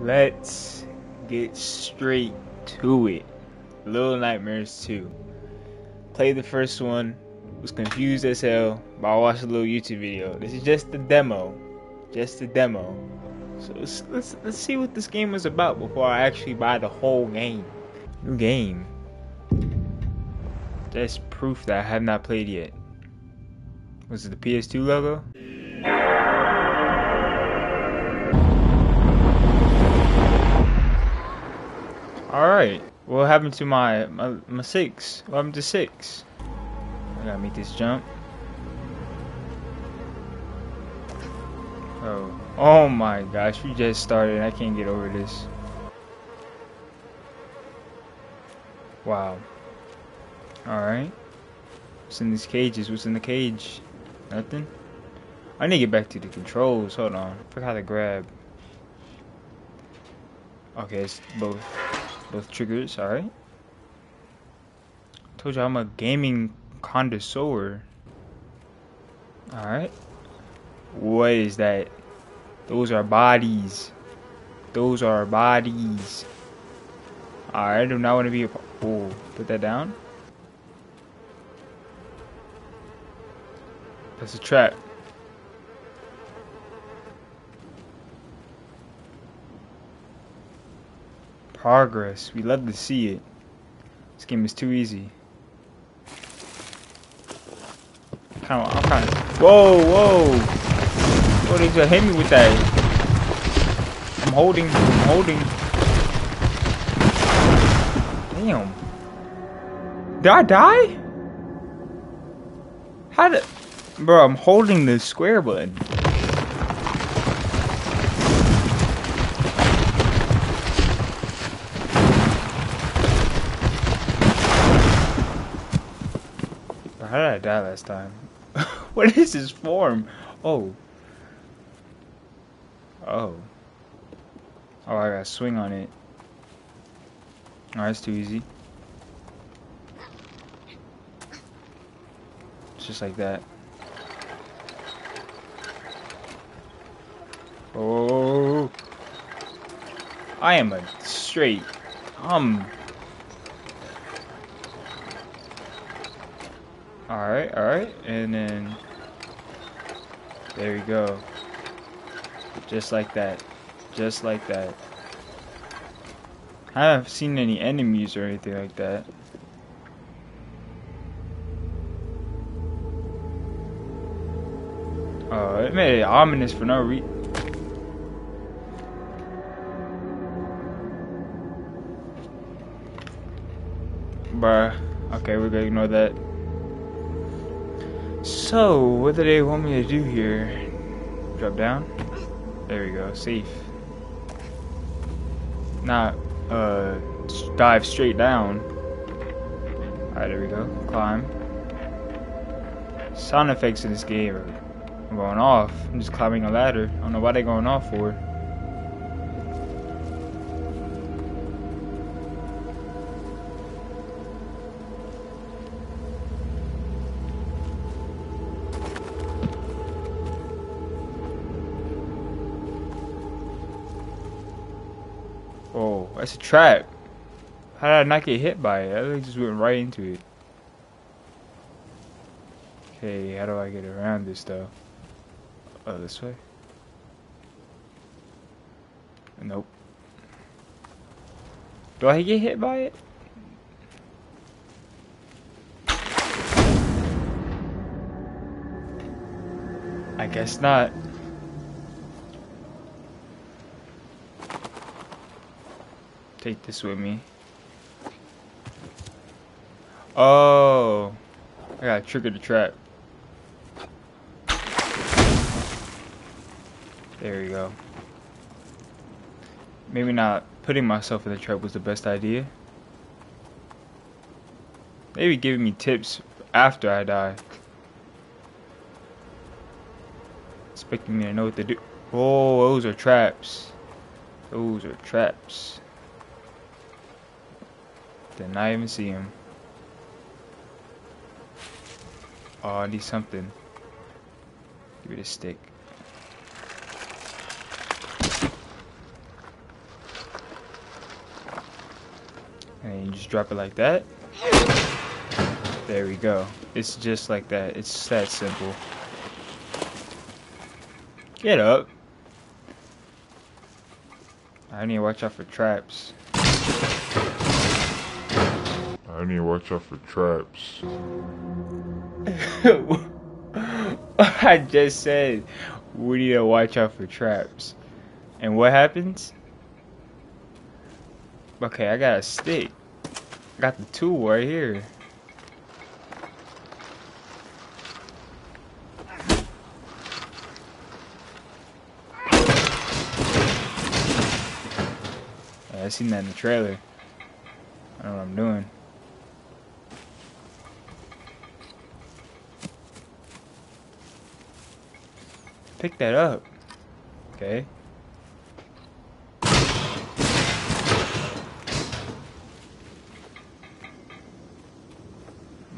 Let's get straight to it. Little Nightmares 2. Played the first one, was confused as hell, but I watched a little YouTube video. This is just the demo. Just the demo. So let's, let's, let's see what this game is about before I actually buy the whole game. New game. That's proof that I have not played yet. Was it the PS2 logo? Alright. What happened to my, my my six? What happened to six? I gotta make this jump. Oh. Oh my gosh, we just started. I can't get over this. Wow. Alright. What's in these cages? What's in the cage? Nothing? I need to get back to the controls. Hold on. I forgot how to grab. Okay, it's both both triggers, alright. Told you I'm a gaming connoisseur. Alright. What is that? Those are bodies. Those are bodies. Alright, I do not want to be a. Oh, put that down. That's a trap. Progress. We love to see it. This game is too easy. Kind of, I'm kind of. Whoa, whoa! Whoa, they just hit me with that. I'm holding. I'm holding. Damn. Did I die? How did? Bro, I'm holding the square button. How did I die last time? what is this form? Oh. Oh. Oh, I gotta swing on it. Oh, that's too easy. It's just like that. Oh. I am a straight. Um. Alright, alright. And then. There we go. Just like that. Just like that. I haven't seen any enemies or anything like that. Oh, it made it ominous for no reason. Bruh. Okay, we're gonna ignore that. So, what do they want me to do here? Drop down? There we go, safe. Not, uh, dive straight down. Alright, there we go. Climb. Sound effects in this game are going off. I'm just climbing a ladder. I don't know why they're going off for. That's a trap. How did I not get hit by it? I just went right into it. Okay, how do I get around this though? Oh, this way? Nope. Do I get hit by it? I guess not. Take this with me. Oh, I gotta trigger the trap. There we go. Maybe not putting myself in the trap was the best idea. Maybe giving me tips after I die. Expecting me to know what to do. Oh, those are traps. Those are traps nothing. Not even see him. Oh, I need something. Give me the stick. And you just drop it like that. There we go. It's just like that. It's that simple. Get up. I need to watch out for traps. I need to watch out for traps. I just said we need to watch out for traps. And what happens? Okay, I got a stick. I got the tool right here. I seen that in the trailer. I don't know what I'm doing. Pick that up. Okay.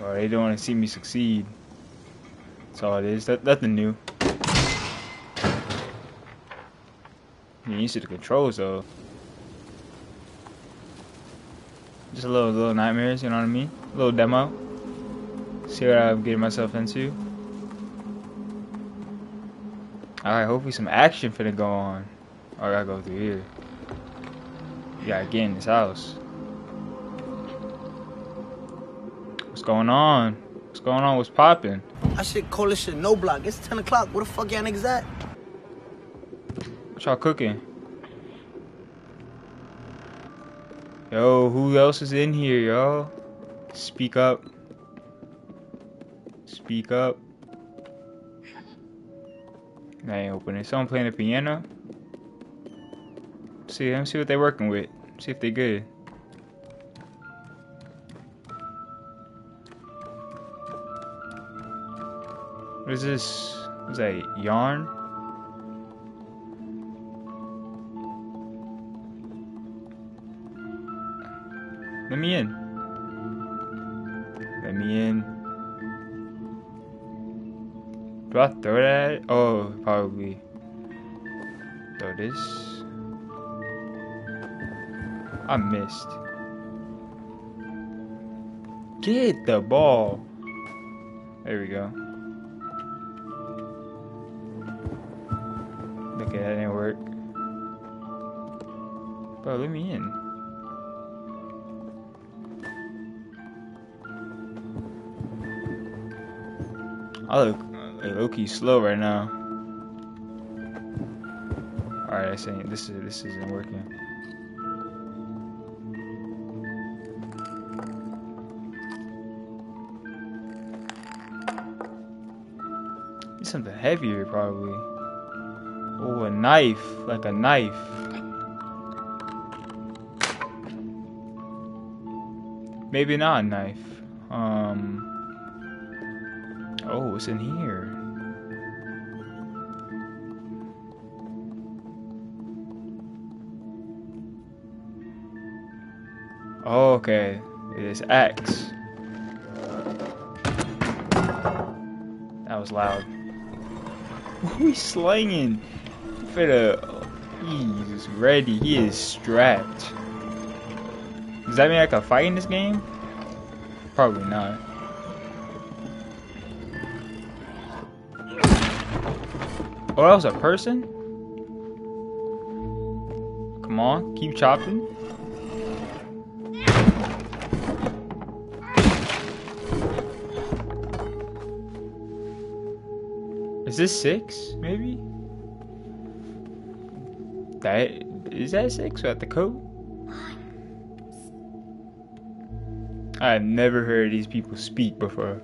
Well, they don't want to see me succeed. That's all it is. That, nothing new. You used to the controls though. Just a little little nightmares, you know what I mean? A little demo. See what I'm getting myself into. Alright, hopefully some action finna go on. Oh, I gotta go through here. You gotta get in this house. What's going on? What's going on? What's popping? I should call this shit no block. It's 10 o'clock. Where the fuck y'all niggas at? What y'all cooking? Yo, who else is in here, y'all? Speak up. Speak up. I ain't opening. Someone playing the piano? See them, see what they're working with. See if they're good. What is this? Is that yarn? Let me in. Let me in. Do I throw that? Oh, probably. Throw this. I missed. Get the ball. There we go. Okay, that didn't work. Bro, let me in. I look low key slow right now. Alright, I say this is this isn't working. Something heavier probably. Oh, a knife, like a knife. Maybe not a knife. Um. Oh, what's in here? Oh, okay. It is X. That was loud. He's slinging. Finna. He's ready. He is strapped. Does that mean I can fight in this game? Probably not. Oh, that was a person? Come on, keep chopping. Is this six, maybe? That is that six at the coat? I've never heard these people speak before.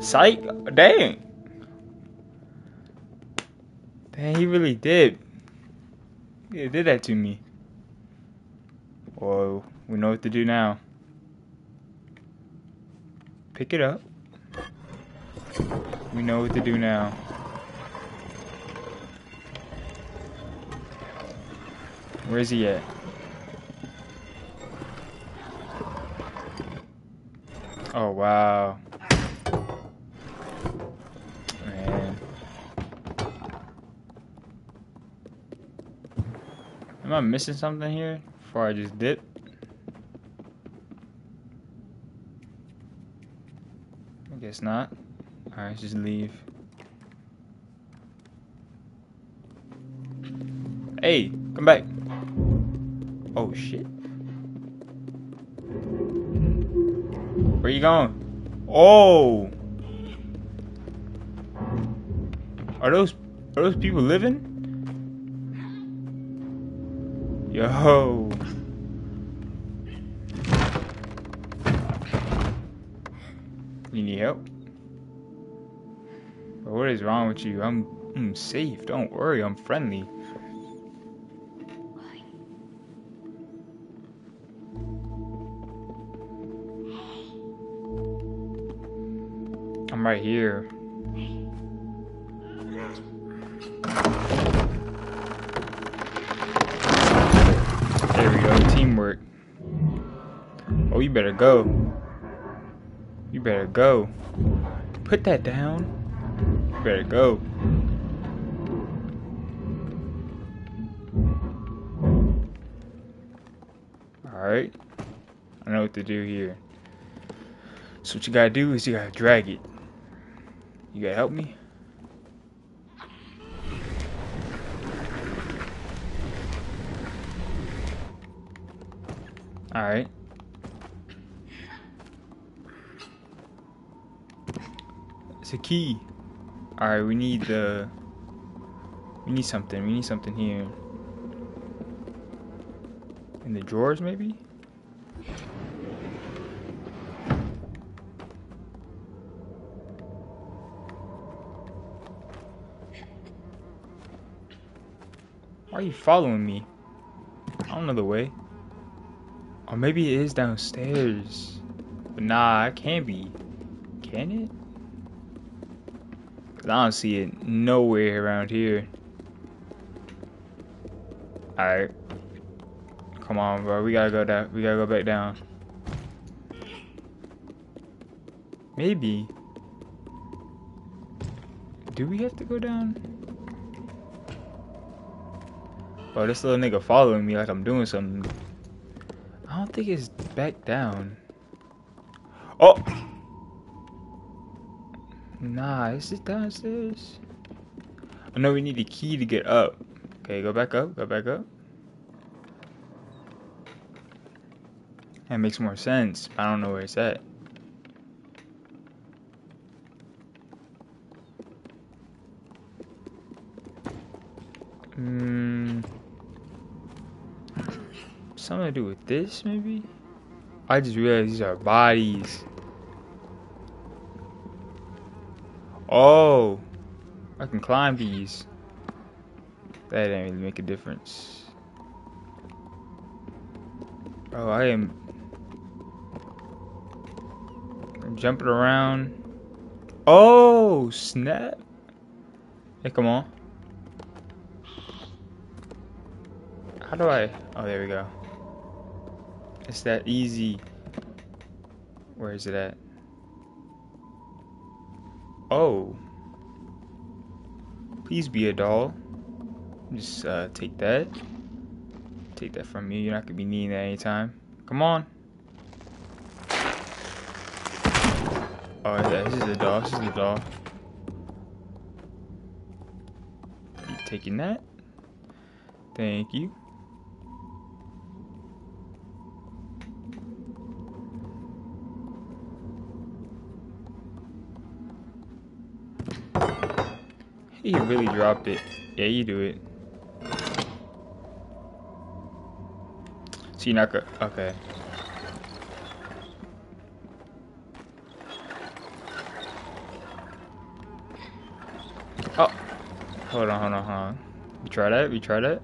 Psych? Dang. Dang, he really did. He did that to me. Well, we know what to do now. Pick it up. We know what to do now. Where is he at? Oh, wow. Man. Am I missing something here before I just dip? Guess not. Alright, just leave. Hey, come back. Oh shit. Where you going? Oh! Are those are those people living? Yo. You need help? What is wrong with you? I'm, I'm safe. Don't worry. I'm friendly. I'm right here. There we go, teamwork. Oh, you better go. You better go. Put that down. You better go. Alright. I know what to do here. So what you gotta do is you gotta drag it. You gotta help me? Alright. It's a key. Alright, we need the... We need something. We need something here. In the drawers, maybe? Why are you following me? I don't know the way. Or maybe it is downstairs. But nah, it can't be. Can it? Cause I don't see it nowhere around here. Alright. Come on, bro. We gotta go down. We gotta go back down. Maybe. Do we have to go down? Oh, this little nigga following me like I'm doing something. I don't think it's back down. Oh! Nah, is it downstairs? I know we need a key to get up. Okay, go back up, go back up. That makes more sense. I don't know where it's at. Hmm. Something to do with this, maybe? I just realized these are bodies. Oh! I can climb these. That didn't really make a difference. Oh, I am I'm jumping around. Oh, snap. Hey, come on. How do I? Oh, there we go. It's that easy. Where is it at? Oh. Please be a doll. Just uh, take that. Take that from me. You're not gonna be needing that anytime. Come on. Oh yeah, this is a doll. This is a doll. Taking that? Thank you. He really dropped it. Yeah, you do it. So you're not. Okay. Oh. Hold on, hold on, hold on. We try that? We try that?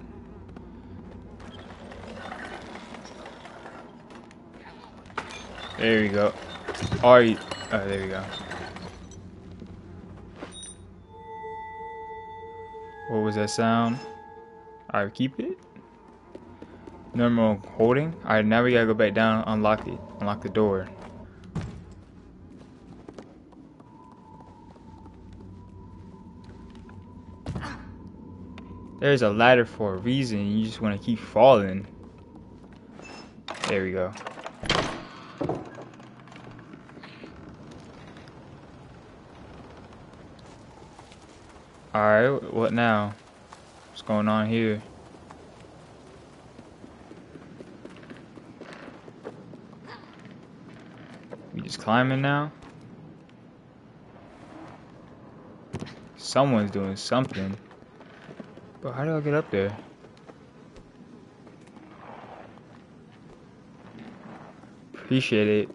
There we go. You, oh there we go. What was that sound? Alright, keep it. Normal holding. Alright, now we gotta go back down, unlock it. Unlock the door. There's a ladder for a reason. You just want to keep falling. There we go. Alright, what now? What's going on here? We just climbing now? Someone's doing something. But how do I get up there? Appreciate it.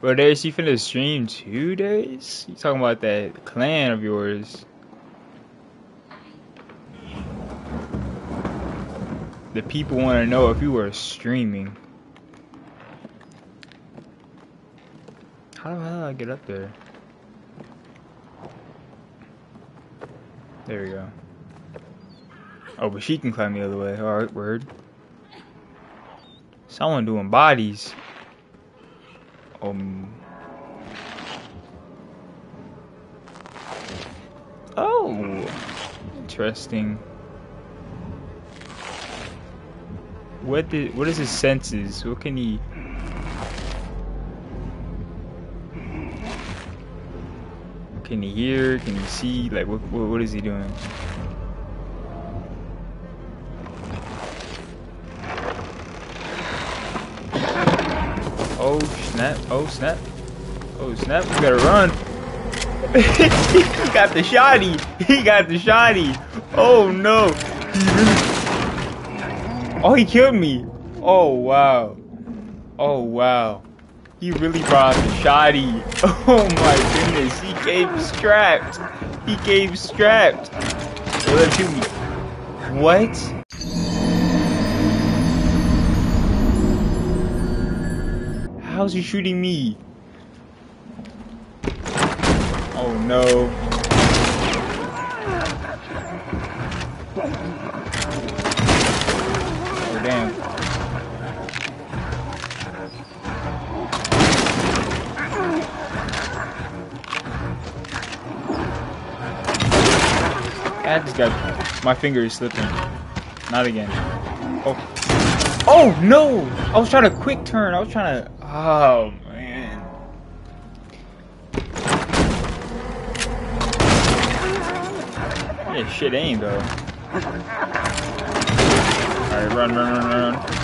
Bro, Darius, you finna stream two days? You talking about that clan of yours? The people want to know if you were streaming. How the hell did I get up there? There we go. Oh, but she can climb the other way. Alright, word. Someone doing bodies. Um. Oh. Interesting. What did, what is his senses? What can he Can he hear? Can he see? Like what what, what is he doing? Oh snap! Oh snap! Oh snap! We gotta run! he got the shotty! He got the shotty! Oh no! Oh, he killed me! Oh wow! Oh wow! He really brought the shotty! Oh my goodness! He came strapped! He came strapped! Me! What? How's he shooting me? Oh no. I just got my finger is slipping. Not again. Oh. Oh no! I was trying to quick turn. I was trying to Oh man. Shit ain't though. Alright, run, run, run, run.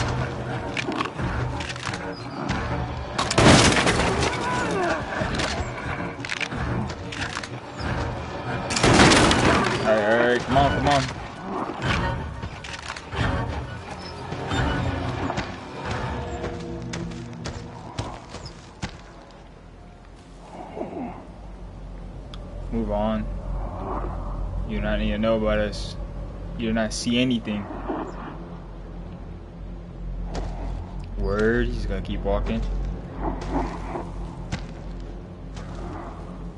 On, come on. Move on. You do not need to know about us. You do not see anything. Word, he's gonna keep walking.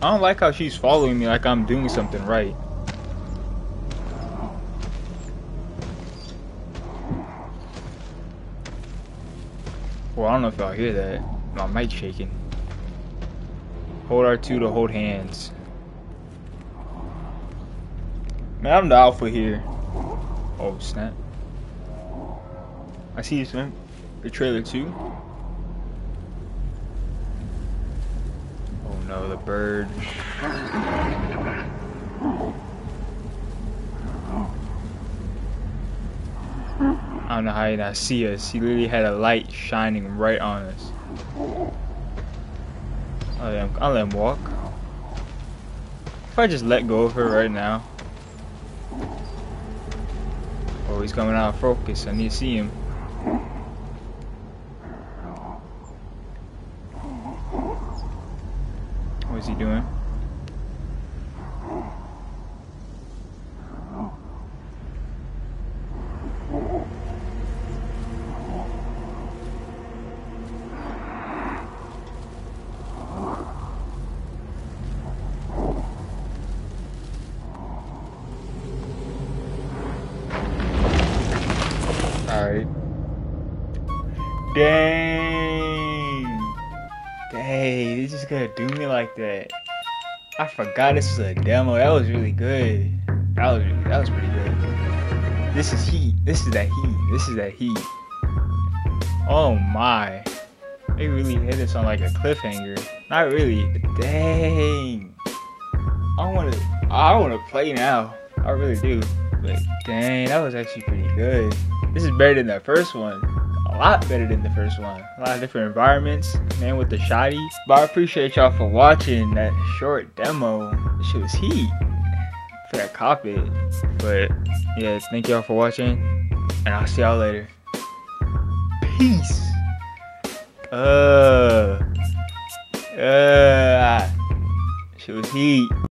I don't like how she's following me like I'm doing something right. Well, I don't know if y'all hear that. My mic shaking. Hold R2 to hold hands. Man, I'm the alpha here. Oh, snap. I see you, man. The trailer too. Oh no, the bird. Don't know how he not see us. He literally had a light shining right on us. I'll let him, I'll let him walk. If I just let go of her right now. Oh, he's coming out of focus. I need to see him. What is he doing? Like that. I forgot this was a demo. That was really good. That was really, that was pretty good. This is heat. This is that heat. This is that heat. Oh my. They really hit us on like a cliffhanger. Not really. Dang. I wanna I wanna play now. I really do. But dang, that was actually pretty good. This is better than that first one. Lot better than the first one. A lot of different environments. Man with the shotty. But I appreciate y'all for watching that short demo. This shit was heat. For that cop it. But yeah, thank y'all for watching. And I'll see y'all later. Peace. Uh. Uh. Shit was heat.